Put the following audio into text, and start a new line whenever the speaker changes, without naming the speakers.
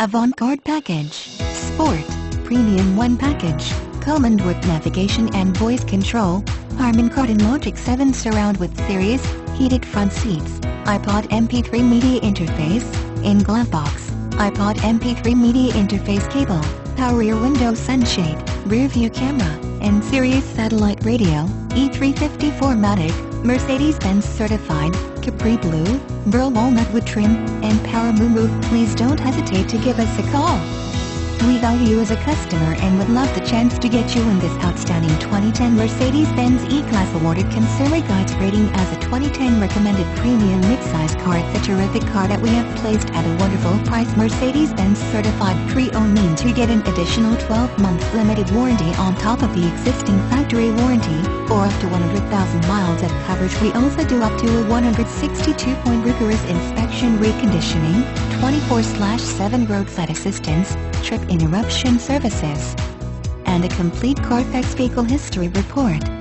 Avant-Garde Package, Sport, Premium 1 Package, COMAND with navigation and voice control, Harman Kardon Logic 7 surround with Sirius, heated front seats, iPod MP3 media interface, in-glove box, iPod MP3 media interface cable, power rear window sunshade, rear view camera, and Sirius satellite radio, E350 4MATIC, Mercedes-Benz certified, Capri Blue, Burl Walnut wood trim, and Power Moo Please don't hesitate to give us a call. We value you as a customer and would love the chance to get you in this outstanding 2010 Mercedes-Benz E-Class awarded Consumer Guides rating as a 2010 recommended premium midsize car. It's a terrific car that we have placed at a wonderful price. Mercedes-Benz certified pre-owned means you get an additional 12 months limited warranty on top of the existing factory warranty, or up to 100,000 miles of coverage. We also do up to a 162-point rigorous inspection reconditioning, 24-7 roadside assistance, trip interruption services, and a complete Carfax vehicle history report.